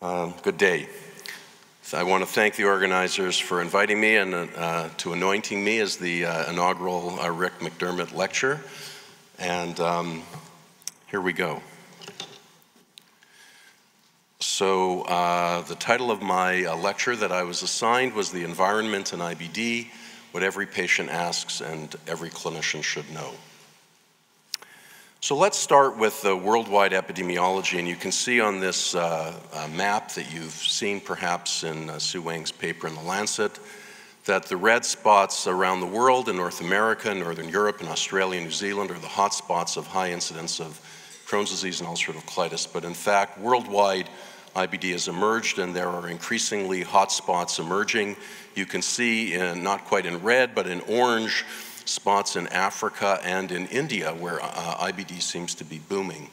Um, good day. So I want to thank the organizers for inviting me and uh, to anointing me as the uh, inaugural uh, Rick McDermott Lecture. And um, here we go. So, uh, the title of my uh, lecture that I was assigned was The Environment in IBD What Every Patient Asks and Every Clinician Should Know. So let's start with the worldwide epidemiology, and you can see on this uh, uh, map that you've seen perhaps in uh, Siew Ng's paper in The Lancet that the red spots around the world in North America, Northern Europe, and Australia, New Zealand are the hot spots of high incidence of Crohn's disease and ulcerative colitis. But in fact, worldwide, IBD has emerged and there are increasingly hot spots emerging. You can see, in, not quite in red, but in orange, spots in Africa and in India where uh, IBD seems to be booming.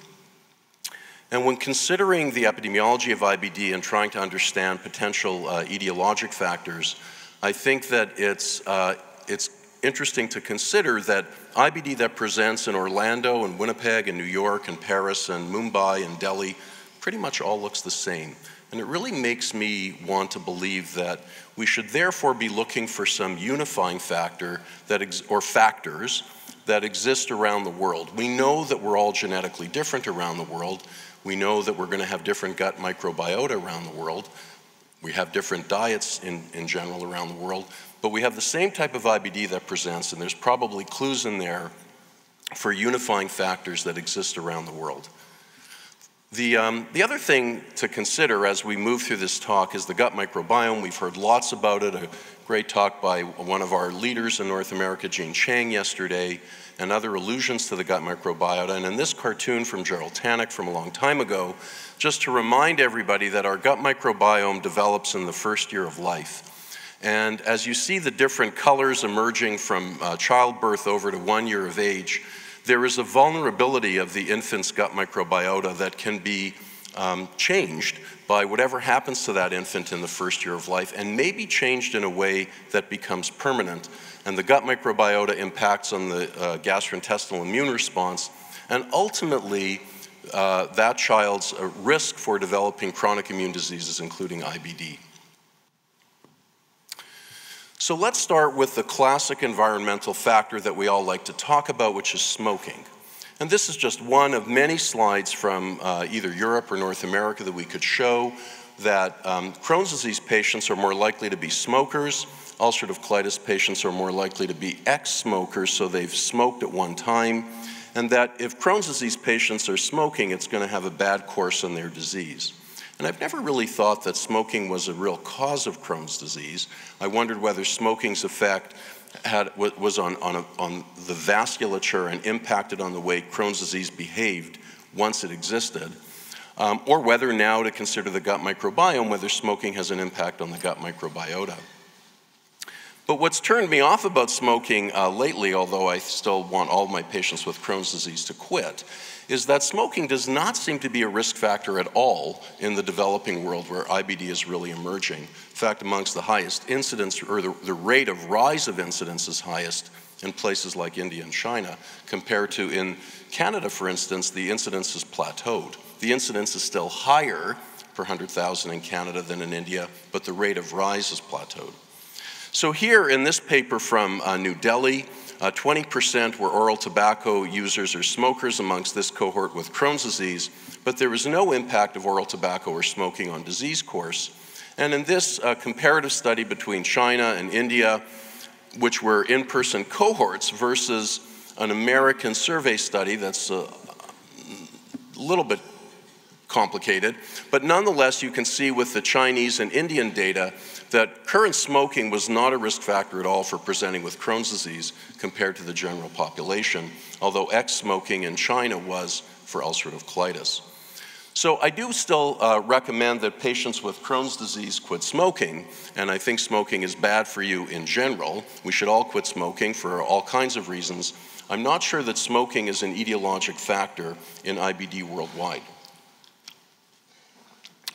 And when considering the epidemiology of IBD and trying to understand potential uh, etiologic factors, I think that it's, uh, it's interesting to consider that IBD that presents in Orlando and Winnipeg and New York and Paris and Mumbai and Delhi pretty much all looks the same. And it really makes me want to believe that we should therefore be looking for some unifying factor that or factors that exist around the world. We know that we're all genetically different around the world. We know that we're going to have different gut microbiota around the world. We have different diets in, in general around the world, but we have the same type of IBD that presents, and there's probably clues in there for unifying factors that exist around the world. The, um, the other thing to consider as we move through this talk is the gut microbiome. We've heard lots about it, a great talk by one of our leaders in North America, Gene Chang, yesterday, and other allusions to the gut microbiota. And in this cartoon from Gerald Tannock from a long time ago, just to remind everybody that our gut microbiome develops in the first year of life. And as you see the different colors emerging from uh, childbirth over to one year of age, there is a vulnerability of the infant's gut microbiota that can be um, changed by whatever happens to that infant in the first year of life and may be changed in a way that becomes permanent. And the gut microbiota impacts on the uh, gastrointestinal immune response and ultimately uh, that child's uh, risk for developing chronic immune diseases, including IBD. So let's start with the classic environmental factor that we all like to talk about, which is smoking. And this is just one of many slides from uh, either Europe or North America that we could show that um, Crohn's disease patients are more likely to be smokers, ulcerative colitis patients are more likely to be ex-smokers, so they've smoked at one time, and that if Crohn's disease patients are smoking, it's going to have a bad course in their disease. And I've never really thought that smoking was a real cause of Crohn's disease. I wondered whether smoking's effect had, was on, on, a, on the vasculature and impacted on the way Crohn's disease behaved once it existed, um, or whether now to consider the gut microbiome, whether smoking has an impact on the gut microbiota. But what's turned me off about smoking uh, lately, although I still want all my patients with Crohn's disease to quit, is that smoking does not seem to be a risk factor at all in the developing world where IBD is really emerging. In fact, amongst the highest incidence, or the, the rate of rise of incidence is highest in places like India and China, compared to in Canada, for instance, the incidence has plateaued. The incidence is still higher per 100,000 in Canada than in India, but the rate of rise has plateaued. So here in this paper from uh, New Delhi, 20% uh, were oral tobacco users or smokers amongst this cohort with Crohn's disease, but there was no impact of oral tobacco or smoking on disease course. And in this uh, comparative study between China and India, which were in person cohorts versus an American survey study that's a little bit complicated, but nonetheless, you can see with the Chinese and Indian data that current smoking was not a risk factor at all for presenting with Crohn's disease compared to the general population, although ex smoking in China was for ulcerative colitis. So I do still uh, recommend that patients with Crohn's disease quit smoking, and I think smoking is bad for you in general. We should all quit smoking for all kinds of reasons. I'm not sure that smoking is an etiologic factor in IBD worldwide.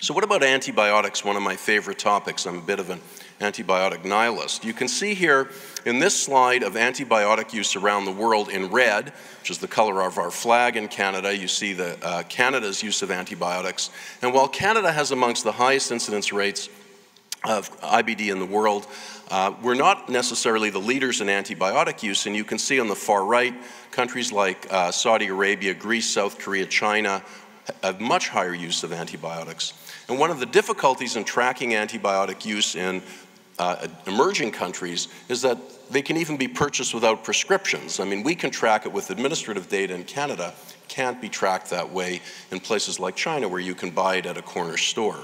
So, what about antibiotics? One of my favorite topics. I'm a bit of an antibiotic nihilist. You can see here in this slide of antibiotic use around the world in red, which is the color of our flag in Canada, you see the uh, Canada's use of antibiotics. And while Canada has amongst the highest incidence rates of IBD in the world, uh, we're not necessarily the leaders in antibiotic use, and you can see on the far right, countries like uh, Saudi Arabia, Greece, South Korea, China have much higher use of antibiotics. And one of the difficulties in tracking antibiotic use in uh, emerging countries is that they can even be purchased without prescriptions. I mean, we can track it with administrative data in Canada, can't be tracked that way in places like China where you can buy it at a corner store.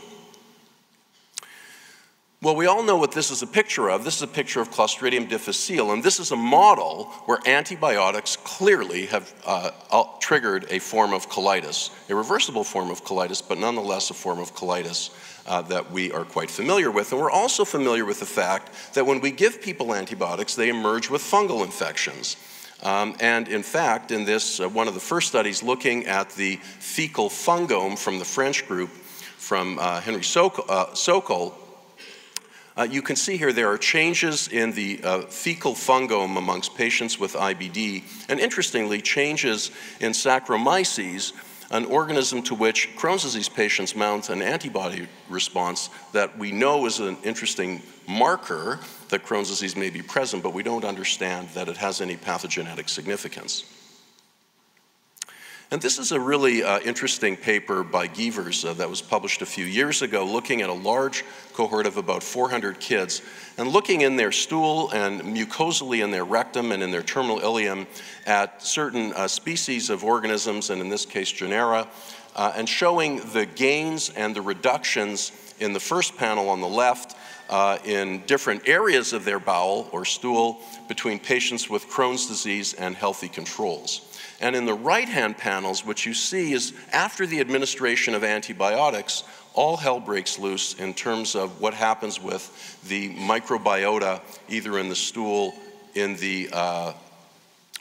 Well, we all know what this is a picture of. This is a picture of Clostridium difficile, and this is a model where antibiotics clearly have uh, triggered a form of colitis, a reversible form of colitis, but nonetheless a form of colitis uh, that we are quite familiar with. And we're also familiar with the fact that when we give people antibiotics, they emerge with fungal infections. Um, and in fact, in this, uh, one of the first studies looking at the fecal fungome from the French group from uh, Harry Sokol, uh, Sokol uh, you can see here there are changes in the uh, fecal fungome amongst patients with IBD, and interestingly, changes in Saccharomyces, an organism to which Crohn's disease patients mount an antibody response that we know is an interesting marker that Crohn's disease may be present, but we don't understand that it has any pathogenetic significance. And this is a really uh, interesting paper by Gevers uh, that was published a few years ago looking at a large cohort of about 400 kids and looking in their stool and mucosally in their rectum and in their terminal ileum at certain uh, species of organisms, and in this case genera, uh, and showing the gains and the reductions in the first panel on the left uh, in different areas of their bowel or stool between patients with Crohn's disease and healthy controls. And in the right-hand panels, what you see is after the administration of antibiotics, all hell breaks loose in terms of what happens with the microbiota, either in the stool, in the uh,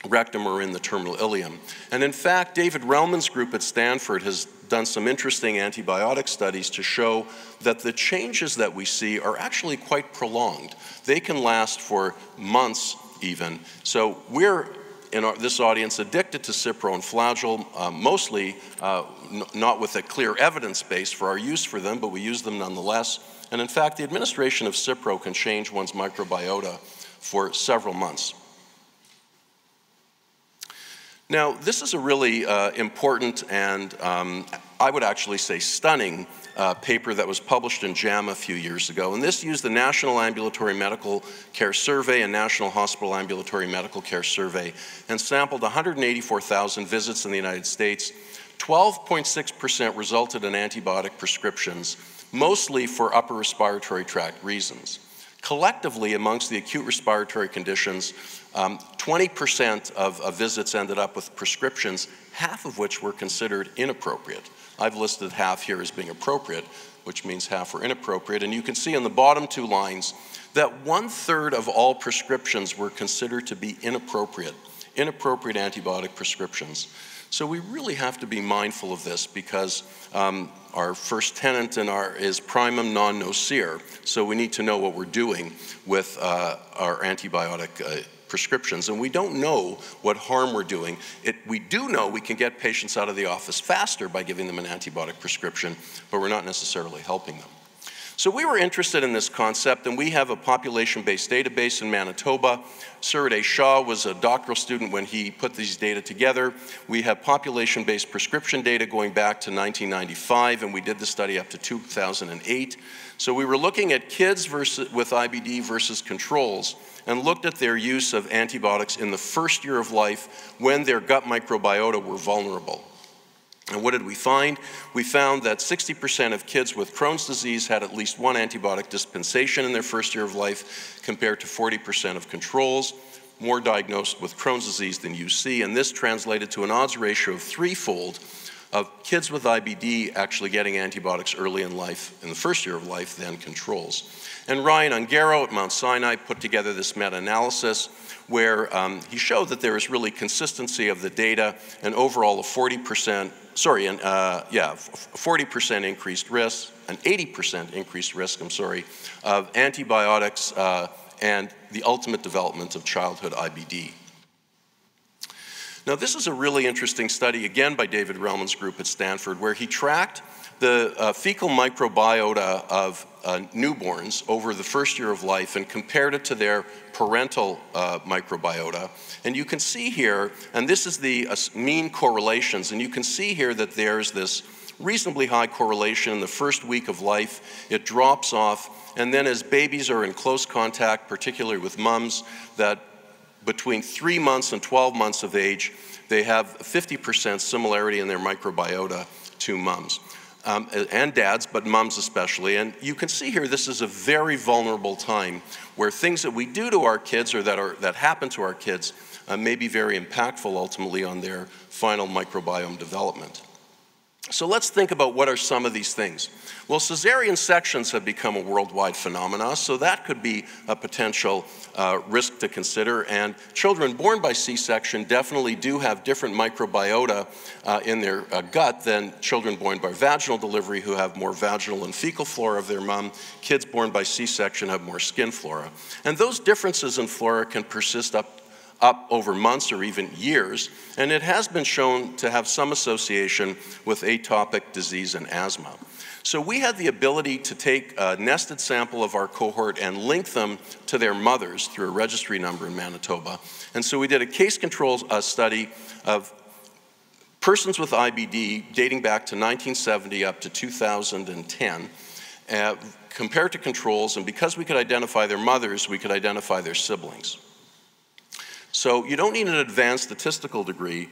rectum, or in the terminal ileum. And in fact, David Relman's group at Stanford has done some interesting antibiotic studies to show that the changes that we see are actually quite prolonged. They can last for months even. So we're in our, this audience addicted to Cipro and Flagyl, uh, mostly uh, not with a clear evidence base for our use for them, but we use them nonetheless. And in fact, the administration of Cipro can change one's microbiota for several months. Now, this is a really uh, important and um, I would actually say stunning uh, paper that was published in JAMA a few years ago. And this used the National Ambulatory Medical Care Survey and National Hospital Ambulatory Medical Care Survey and sampled 184,000 visits in the United States. 12.6% resulted in antibiotic prescriptions, mostly for upper respiratory tract reasons. Collectively, amongst the acute respiratory conditions, 20% um, of, of visits ended up with prescriptions, half of which were considered inappropriate. I've listed half here as being appropriate, which means half were inappropriate. And you can see on the bottom two lines that one third of all prescriptions were considered to be inappropriate, inappropriate antibiotic prescriptions. So we really have to be mindful of this because um, our first tenant in our is primum non nocere. So we need to know what we're doing with uh, our antibiotic uh, prescriptions, and we don't know what harm we're doing. It, we do know we can get patients out of the office faster by giving them an antibiotic prescription, but we're not necessarily helping them. So we were interested in this concept, and we have a population-based database in Manitoba. Souradet Shaw was a doctoral student when he put these data together. We have population-based prescription data going back to 1995, and we did the study up to 2008. So we were looking at kids versus, with IBD versus controls and looked at their use of antibiotics in the first year of life when their gut microbiota were vulnerable. And what did we find? We found that 60% of kids with Crohn's disease had at least one antibiotic dispensation in their first year of life, compared to 40% of controls, more diagnosed with Crohn's disease than UC, and this translated to an odds ratio of threefold of kids with IBD actually getting antibiotics early in life, in the first year of life, than controls. And Ryan Ungaro at Mount Sinai put together this meta-analysis where um, he showed that there is really consistency of the data and overall a 40%, sorry, and, uh, yeah, 40% increased risk, an 80% increased risk, I'm sorry, of antibiotics uh, and the ultimate development of childhood IBD. Now, this is a really interesting study, again by David Relman's group at Stanford, where he tracked the uh, fecal microbiota of uh, newborns over the first year of life and compared it to their parental uh, microbiota. And you can see here, and this is the uh, mean correlations, and you can see here that there's this reasonably high correlation in the first week of life. It drops off, and then as babies are in close contact, particularly with mums, that between three months and 12 months of age, they have 50% similarity in their microbiota to mums. Um, and dads, but moms especially. And you can see here this is a very vulnerable time where things that we do to our kids or that, are, that happen to our kids uh, may be very impactful ultimately on their final microbiome development. So let's think about what are some of these things. Well, cesarean sections have become a worldwide phenomenon, so that could be a potential uh, risk to consider. And children born by C-section definitely do have different microbiota uh, in their uh, gut than children born by vaginal delivery who have more vaginal and fecal flora of their mom. Kids born by C-section have more skin flora. And those differences in flora can persist up up over months or even years, and it has been shown to have some association with atopic disease and asthma. So we had the ability to take a nested sample of our cohort and link them to their mothers through a registry number in Manitoba. And so we did a case control uh, study of persons with IBD dating back to 1970 up to 2010, uh, compared to controls, and because we could identify their mothers, we could identify their siblings. So you don't need an advanced statistical degree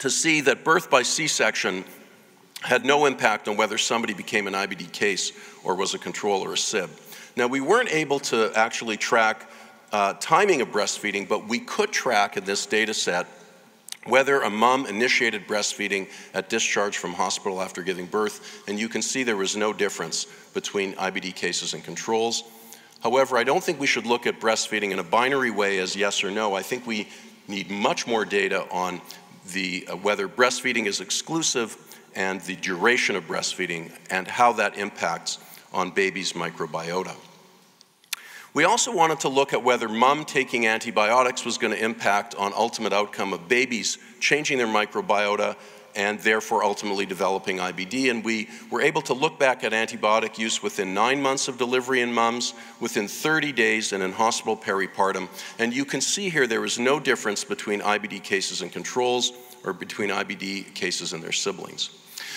to see that birth by C-section had no impact on whether somebody became an IBD case or was a control or a SIB. Now, we weren't able to actually track uh, timing of breastfeeding, but we could track in this data set whether a mom initiated breastfeeding at discharge from hospital after giving birth, and you can see there was no difference between IBD cases and controls. However, I don't think we should look at breastfeeding in a binary way as yes or no. I think we need much more data on the, uh, whether breastfeeding is exclusive and the duration of breastfeeding and how that impacts on baby's microbiota. We also wanted to look at whether mom taking antibiotics was going to impact on ultimate outcome of babies changing their microbiota and therefore ultimately developing IBD. And we were able to look back at antibiotic use within nine months of delivery in mums, within 30 days, and in hospital peripartum. And you can see here there is no difference between IBD cases and controls or between IBD cases and their siblings.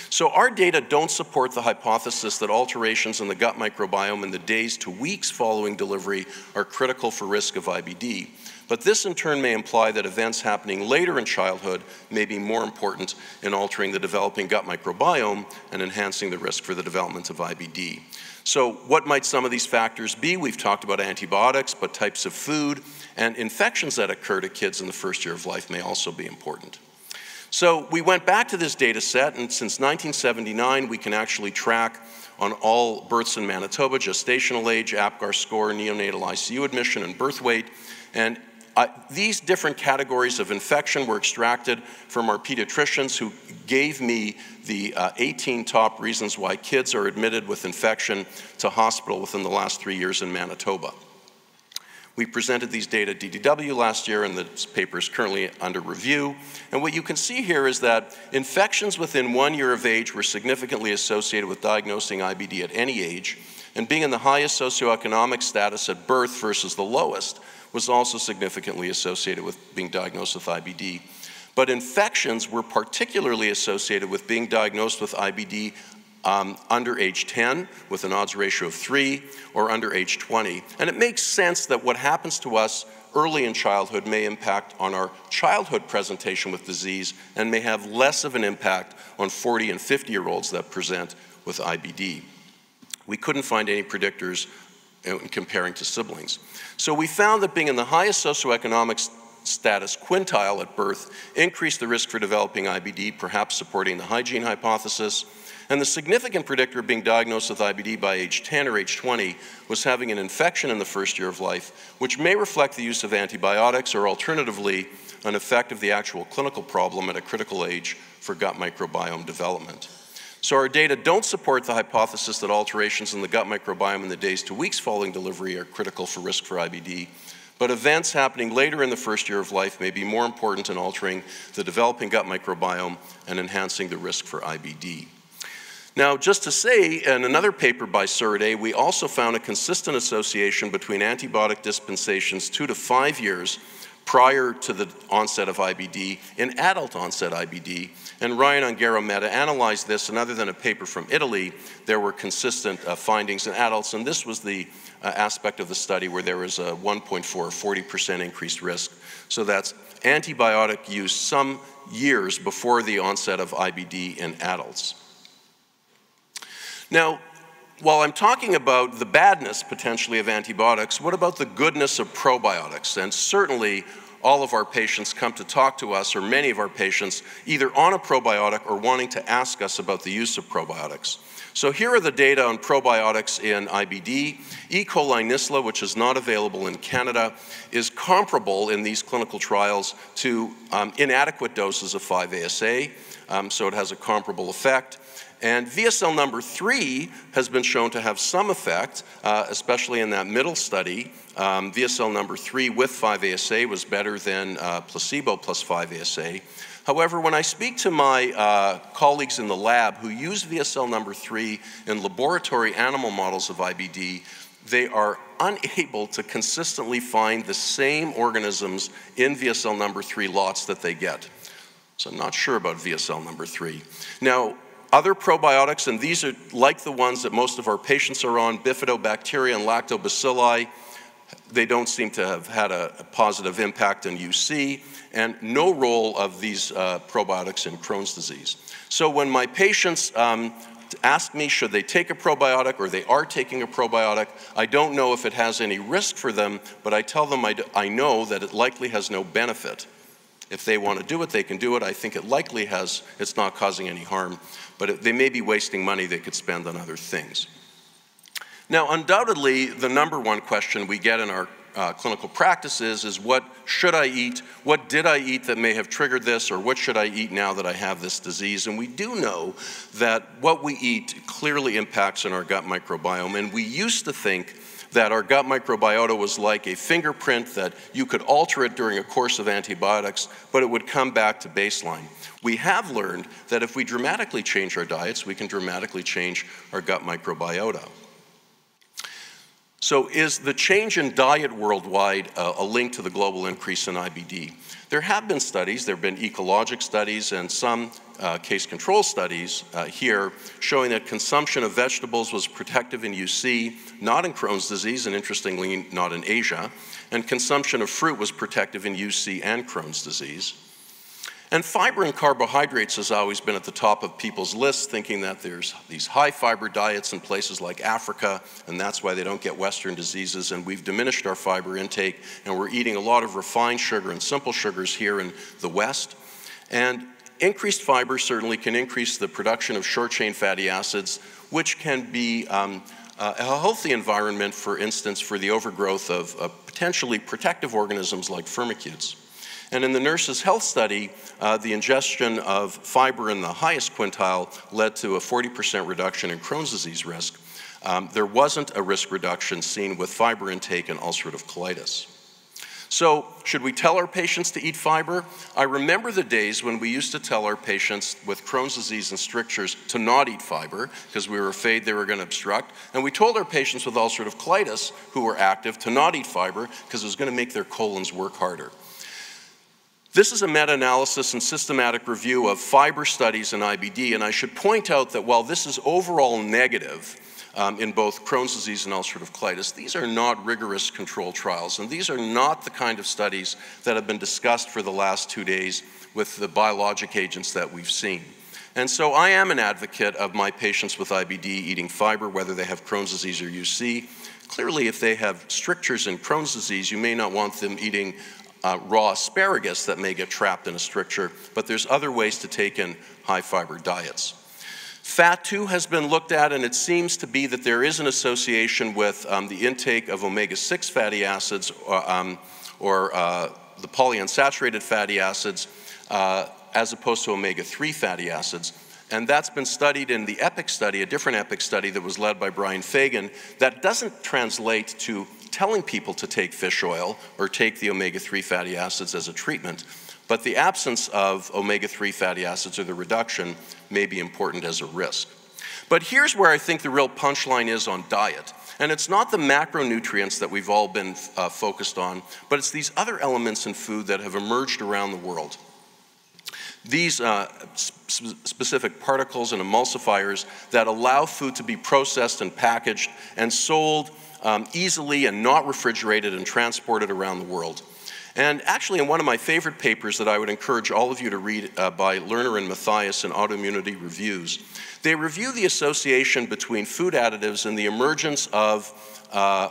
So our data don't support the hypothesis that alterations in the gut microbiome in the days to weeks following delivery are critical for risk of IBD. But this in turn may imply that events happening later in childhood may be more important in altering the developing gut microbiome and enhancing the risk for the development of IBD. So what might some of these factors be? We've talked about antibiotics, but types of food and infections that occur to kids in the first year of life may also be important. So we went back to this data set, and since 1979, we can actually track on all births in Manitoba, gestational age, APGAR score, neonatal ICU admission, and birth weight. And uh, these different categories of infection were extracted from our pediatricians who gave me the uh, 18 top reasons why kids are admitted with infection to hospital within the last three years in Manitoba. We presented these data at DDW last year, and the paper is currently under review. And what you can see here is that infections within one year of age were significantly associated with diagnosing IBD at any age, and being in the highest socioeconomic status at birth versus the lowest was also significantly associated with being diagnosed with IBD. But infections were particularly associated with being diagnosed with IBD um, under age 10 with an odds ratio of 3 or under age 20. And it makes sense that what happens to us early in childhood may impact on our childhood presentation with disease and may have less of an impact on 40 and 50 year olds that present with IBD. We couldn't find any predictors in comparing to siblings. So we found that being in the highest socioeconomic status quintile at birth increased the risk for developing IBD, perhaps supporting the hygiene hypothesis. And the significant predictor of being diagnosed with IBD by age 10 or age 20 was having an infection in the first year of life, which may reflect the use of antibiotics or alternatively an effect of the actual clinical problem at a critical age for gut microbiome development. So our data don't support the hypothesis that alterations in the gut microbiome in the days to weeks following delivery are critical for risk for IBD, but events happening later in the first year of life may be more important in altering the developing gut microbiome and enhancing the risk for IBD. Now, just to say, in another paper by Souradet, we also found a consistent association between antibiotic dispensations two to five years prior to the onset of IBD in adult onset IBD. And Ryan Ungaro meta-analyzed this, and other than a paper from Italy, there were consistent uh, findings in adults, and this was the uh, aspect of the study where there was a 1.4 or 40% increased risk. So that's antibiotic use some years before the onset of IBD in adults. Now, while I'm talking about the badness potentially of antibiotics, what about the goodness of probiotics? And certainly, all of our patients come to talk to us, or many of our patients, either on a probiotic or wanting to ask us about the use of probiotics. So here are the data on probiotics in IBD. E. coli Nissle, which is not available in Canada, is comparable in these clinical trials to um, inadequate doses of 5-ASA, um, so it has a comparable effect. And VSL number three has been shown to have some effect, uh, especially in that middle study. Um, VSL number three with 5-ASA was better than uh, placebo plus 5-ASA. However, when I speak to my uh, colleagues in the lab who use VSL number three in laboratory animal models of IBD, they are unable to consistently find the same organisms in VSL number three lots that they get. So I'm not sure about VSL number three. Now, other probiotics, and these are like the ones that most of our patients are on, bifidobacteria and lactobacilli, they don't seem to have had a, positive impact in UC, and no role of these uh, probiotics in Crohn's disease. So when my patients um, ask me should they take a probiotic or they are taking a probiotic, I don't know if it has any risk for them, but I tell them I, I know that it likely has no benefit. If they want to do it, they can do it. I think it likely has, it's not causing any harm, but they may be wasting money they could spend on other things. Now, undoubtedly, the number one question we get in our uh, clinical practices is what should I eat? What did I eat that may have triggered this? Or what should I eat now that I have this disease? And we do know that what we eat clearly impacts on our gut microbiome. And we used to think that our gut microbiota was like a fingerprint that you could alter it during a course of antibiotics, but it would come back to baseline. We have learned that if we dramatically change our diets, we can dramatically change our gut microbiota. So, is the change in diet worldwide uh, a link to the global increase in IBD? There have been studies, there have been ecologic studies, and some uh, case control studies uh, here showing that consumption of vegetables was protective in UC, not in Crohn's disease, and interestingly, not in Asia, and consumption of fruit was protective in UC and Crohn's disease. And fiber and carbohydrates has always been at the top of people's lists, thinking that there's these high fiber diets in places like Africa, and that's why they don't get Western diseases. And we've diminished our fiber intake, and we're eating a lot of refined sugar and simple sugars here in the West. And increased fiber certainly can increase the production of short chain fatty acids, which can be um, uh, a healthy environment, for instance, for the overgrowth of uh, potentially protective organisms like firmicutes. And in the nurse's health study, uh, the ingestion of fiber in the highest quintile led to a 40% reduction in Crohn's disease risk. Um, there wasn't a risk reduction seen with fiber intake in ulcerative colitis. So, should we tell our patients to eat fiber? I remember the days when we used to tell our patients with Crohn's disease and strictures to not eat fiber because we were afraid they were going to obstruct. And we told our patients with ulcerative colitis who were active to not eat fiber because it was going to make their colons work harder. This is a meta-analysis and systematic review of fiber studies in IBD, and I should point out that while this is overall negative, um, in both Crohn's disease and ulcerative colitis. These are not rigorous control trials, and these are not the kind of studies that have been discussed for the last two days with the biologic agents that we've seen. And so I am an advocate of my patients with IBD eating fiber, whether they have Crohn's disease or UC. Clearly, if they have strictures in Crohn's disease, you may not want them eating uh, raw asparagus that may get trapped in a stricture, but there's other ways to take in high fiber diets. Fat too has been looked at, and it seems to be that there is an association with um, the intake of omega 6 fatty acids or, um, or uh, the polyunsaturated fatty acids uh, as opposed to omega 3 fatty acids. And that's been studied in the EPIC study, a different EPIC study that was led by Brian Fagan, that doesn't translate to telling people to take fish oil or take the omega 3 fatty acids as a treatment. But the absence of omega 3 fatty acids or the reduction may be important as a risk. But here's where I think the real punchline is on diet. And it's not the macronutrients that we've all been uh, focused on, but it's these other elements in food that have emerged around the world. These uh, sp specific particles and emulsifiers that allow food to be processed and packaged and sold um, easily and not refrigerated and transported around the world. And actually, in one of my favorite papers that I would encourage all of you to read uh, by Lerner and Matthias in Autoimmunity Reviews, they review the association between food additives and the emergence of uh,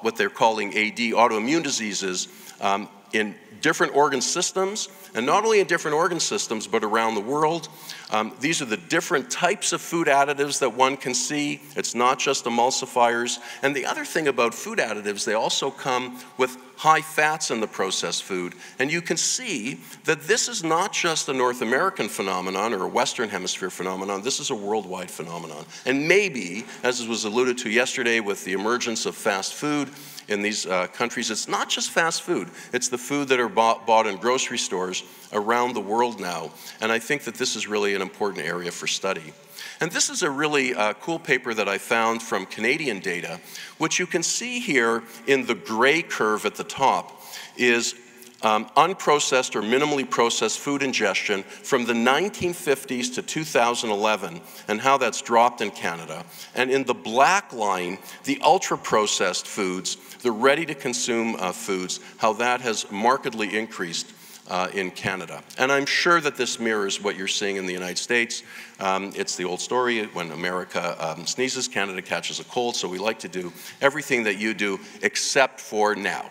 what they're calling AD, autoimmune diseases, um, in different organ systems, and not only in different organ systems, but around the world. Um, these are the different types of food additives that one can see. It's not just emulsifiers. And the other thing about food additives, they also come with high fats in the processed food. And you can see that this is not just a North American phenomenon or a Western Hemisphere phenomenon, this is a worldwide phenomenon. And maybe, as was alluded to yesterday with the emergence of fast food, in these uh, countries, it's not just fast food, it's the food that are bought, bought in grocery stores around the world now. And I think that this is really an important area for study. And this is a really uh, cool paper that I found from Canadian data, which you can see here in the gray curve at the top is um, unprocessed or minimally processed food ingestion from the 1950s to 2011 and how that's dropped in Canada. And in the black line, the ultra processed foods, the ready to consume uh, foods, how that has markedly increased uh, in Canada. And I'm sure that this mirrors what you're seeing in the United States. Um, it's the old story when America um, sneezes, Canada catches a cold, so we like to do everything that you do except for now.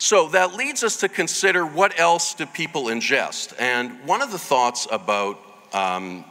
So that leads us to consider what else do people ingest? And one of the thoughts about um,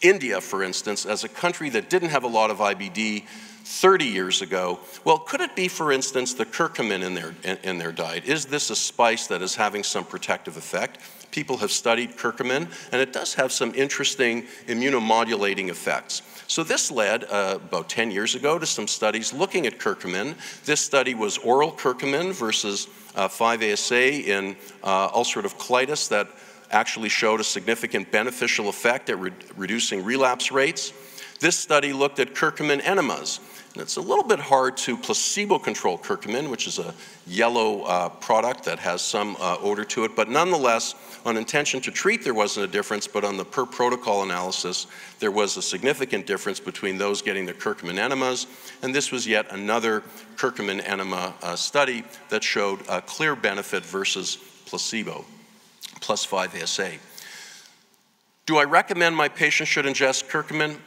India, for instance, as a country that didn't have a lot of IBD 30 years ago, well, could it be, for instance, the curcumin in their, in, in their diet? Is this a spice that is having some protective effect? People have studied curcumin, and it does have some interesting immunomodulating effects. So this led uh, about 10 years ago to some studies looking at curcumin. This study was oral curcumin versus uh, 5-ASA in uh, ulcerative colitis that actually showed a significant beneficial effect at re reducing relapse rates. This study looked at curcumin enemas. It's a little bit hard to placebo-control curcumin, which is a yellow uh, product that has some uh, odor to it, but nonetheless, on intention to treat, there wasn't a difference, but on the per protocol analysis, there was a significant difference between those getting the curcumin enemas, and this was yet another curcumin enema uh, study that showed a clear benefit versus placebo, plus 5-ASA. Do I recommend my patients should ingest curcumin?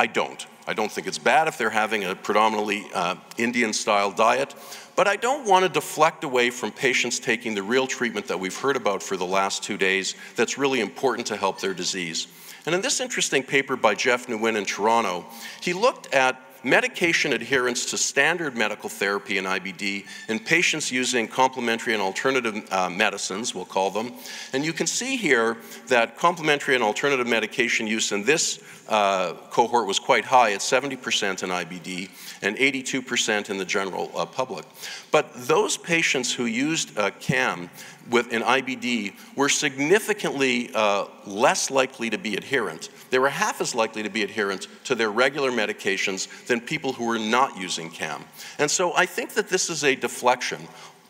I don't. I don't think it's bad if they're having a predominantly uh, Indian style diet, but I don't want to deflect away from patients taking the real treatment that we've heard about for the last two days that's really important to help their disease. And in this interesting paper by Jeff Nguyen in Toronto, he looked at medication adherence to standard medical therapy in IBD in patients using complementary and alternative uh, medicines, we'll call them. And you can see here that complementary and alternative medication use in this uh, cohort was quite high at 70% in IBD and 82% in the general uh, public. But those patients who used uh, CAM with an IBD were significantly uh, less likely to be adherent. They were half as likely to be adherent to their regular medications than people who were not using CAM. And so I think that this is a deflection.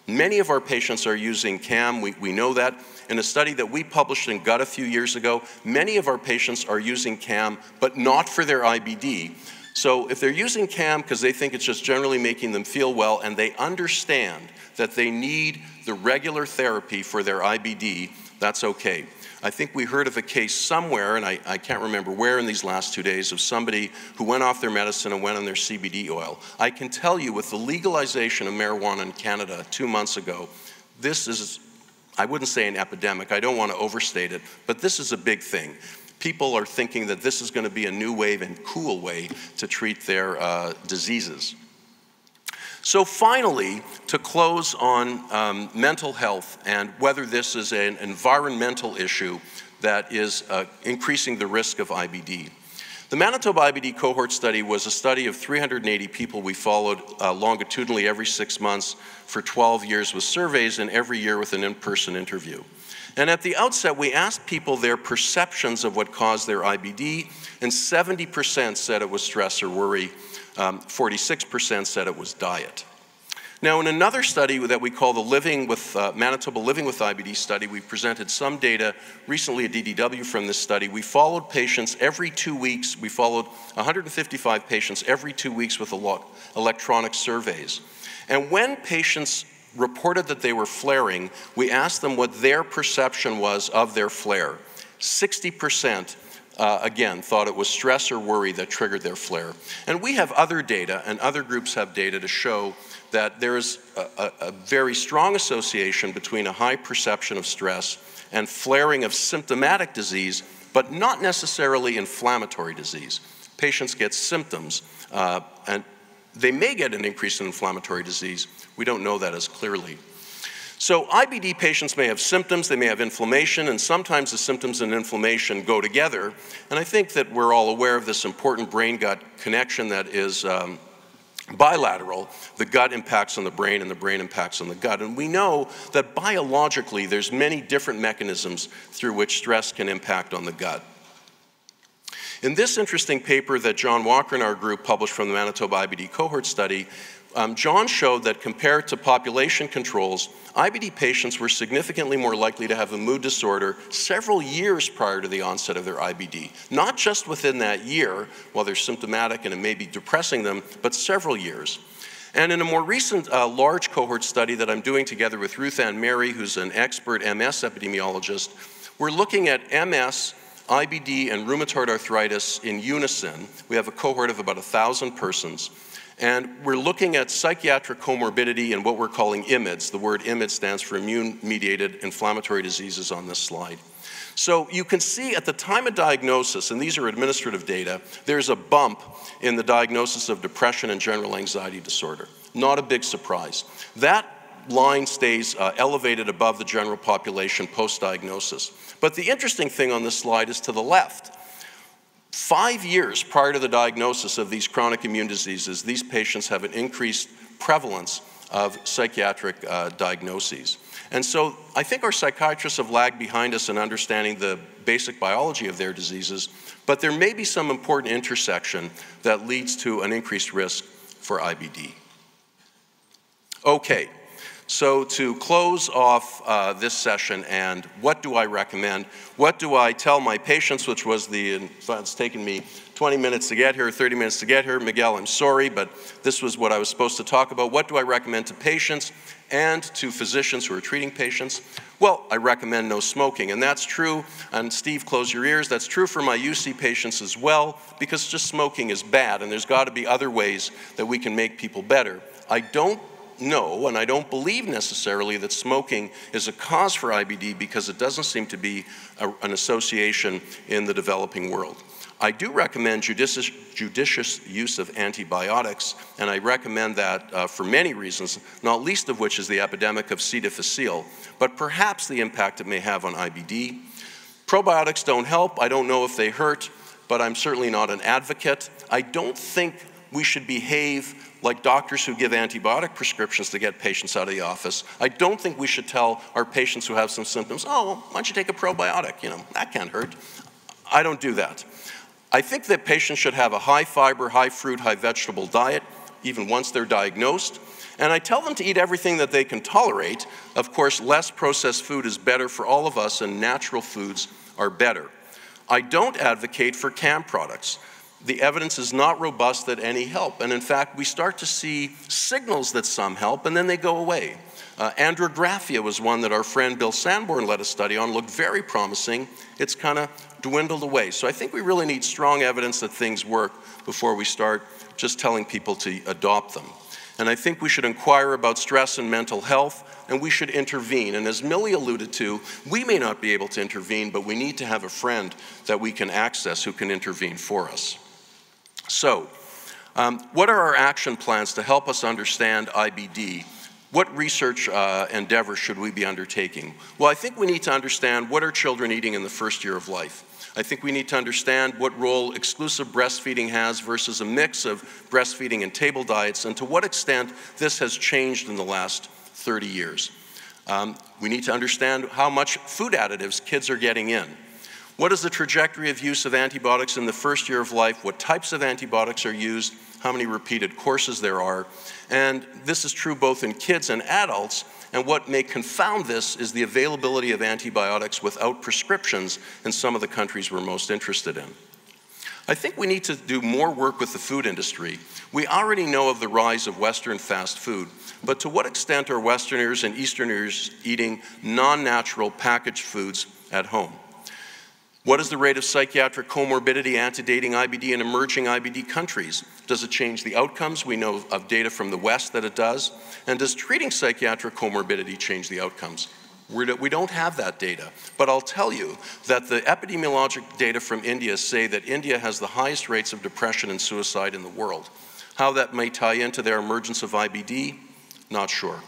Many of our patients are using CAM, we, we know that. In a study that we published in Gut a few years ago, many of our patients are using CAM, but not for their IBD. So if they're using CAM because they think it's just generally making them feel well and they understand that they need the regular therapy for their IBD, that's okay. I think we heard of a case somewhere, and I, I, can't remember where in these last two days, of somebody who went off their medicine and went on their CBD oil. I can tell you with the legalization of marijuana in Canada two months ago, this is, I wouldn't say an epidemic, I don't want to overstate it, but this is a big thing. People are thinking that this is going to be a new wave and cool way to treat their uh, diseases. So, finally, to close on um, mental health and whether this is an environmental issue that is uh, increasing the risk of IBD. The Manitoba IBD cohort study was a study of 380 people we followed uh, longitudinally every six months for 12 years with surveys and every year with an in person interview. And at the outset, we asked people their perceptions of what caused their IBD, and 70% said it was stress or worry, um, 46% said it was diet. Now, in another study that we call the Living with uh, Manitoba Living with IBD study, we presented some data recently at DDW from this study. We followed patients every two weeks. We followed 155 patients every two weeks with electronic surveys. And when patients reported that they were flaring, we asked them what their perception was of their flare. 60% uh, again, thought it was stress or worry that triggered their flare. And we have other data, and other groups have data to show that there is a, a, a very strong association between a high perception of stress and flaring of symptomatic disease, but not necessarily inflammatory disease. Patients get symptoms, uh, and they may get an increase in inflammatory disease. We don't know that as clearly. So IBD patients may have symptoms, they may have inflammation, and sometimes the symptoms and inflammation go together. And I think that we're all aware of this important brain-gut connection that is um, bilateral. The gut impacts on the brain and the brain impacts on the gut. And we know that biologically there's many different mechanisms through which stress can impact on the gut. In this interesting paper that John Walker and our group published from the Manitoba IBD cohort study, um, John showed that compared to population controls, IBD patients were significantly more likely to have a mood disorder several years prior to the onset of their IBD. Not just within that year, while they're symptomatic and it may be depressing them, but several years. And in a more recent uh, large cohort study that I'm doing together with Ruth Ann Marrie, who's an expert MS epidemiologist, we're looking at MS, IBD, and rheumatoid arthritis in unison. We have a cohort of about 1,000 persons. And we're looking at psychiatric comorbidity and what we're calling IMIDs. The word IMID stands for immune mediated inflammatory diseases on this slide. So you can see at the time of diagnosis, and these are administrative data, there's a bump in the diagnosis of depression and general anxiety disorder. Not a big surprise. That line stays uh, elevated above the general population post diagnosis. But the interesting thing on this slide is to the left. Five years prior to the diagnosis of these chronic immune diseases, these patients have an increased prevalence of psychiatric uh, diagnoses. And so I think our psychiatrists have lagged behind us in understanding the basic biology of their diseases, but there may be some important intersection that leads to an increased risk for IBD. Okay, so, to close off uh, this session, and what do I recommend? What do I tell my patients, which was the, it's taken me 20 minutes to get here, 30 minutes to get here. Miguel, I'm sorry, but this was what I was supposed to talk about. What do I recommend to patients and to physicians who are treating patients? Well, I recommend no smoking, and that's true. And Steve, close your ears. That's true for my UC patients as well, because just smoking is bad, and there's got to be other ways that we can make people better. I don't know, and I don't believe necessarily that smoking is a cause for IBD because it doesn't seem to be a, an association in the developing world. I do recommend judicious, judicious use of antibiotics, and I recommend that uh, for many reasons, not least of which is the epidemic of C. difficile, but perhaps the impact it may have on IBD. Probiotics don't help. I don't know if they hurt, but I'm certainly not an advocate. I don't think we should behave like doctors who give antibiotic prescriptions to get patients out of the office. I don't think we should tell our patients who have some symptoms, oh, why don't you take a probiotic? You know, that can't hurt. I don't do that. I think that patients should have a high fiber, high fruit, high vegetable diet, even once they're diagnosed. And I tell them to eat everything that they can tolerate. Of course, less processed food is better for all of us, and natural foods are better. I don't advocate for canned products the evidence is not robust that any help. And in fact, we start to see signals that some help and then they go away. Uh, andrographis was one that our friend Bill Sandborn led a study on, looked very promising. It's kind of dwindled away. So I think we really need strong evidence that things work before we start just telling people to adopt them. And I think we should inquire about stress and mental health, and we should intervene. And as Millie alluded to, we may not be able to intervene, but we need to have a friend that we can access who can intervene for us. So, um, what are our action plans to help us understand IBD? What research uh, should we be undertaking? Well, I think we need to understand what are children eating in the first year of life. I think we need to understand what role exclusive breastfeeding has versus a mix of breastfeeding and table diets, and to what extent this has changed in the last 30 years. Um, we need to understand how much food additives kids are getting in. What is the trajectory of use of antibiotics in the first year of life? What types of antibiotics are used? How many repeated courses there are? And this is true both in kids and adults. And what may confound this is the availability of antibiotics without prescriptions in some of the countries we're most interested in. I think we need to do more work with the food industry. We already know of the rise of Western fast food, but to what extent are Westerners and Easterners eating non natural packaged foods at home? What is the rate of psychiatric comorbidity antedating IBD in emerging IBD countries? Does it change the outcomes? We know of data from the West that it does. And does treating psychiatric comorbidity change the outcomes? We don't have that data. But I'll tell you that the epidemiologic data from India say that India has the highest rates of depression and suicide in the world. How that may tie into their emergence of IBD, not sure.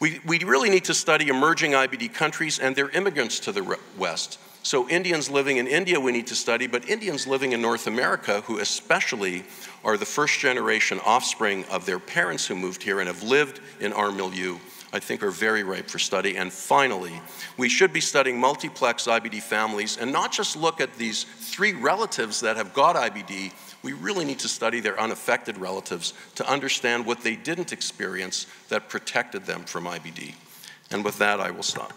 We, we really need to study emerging IBD countries and their immigrants to the West. So Indians living in India we need to study, but Indians living in North America who especially are the first generation offspring of their parents who moved here and have lived in our milieu, I think are very ripe for study. And finally, we should be studying multiplex IBD families and not just look at these three relatives that have got IBD, we really need to study their unaffected relatives to understand what they didn't experience that protected them from IBD. And with that, I will stop.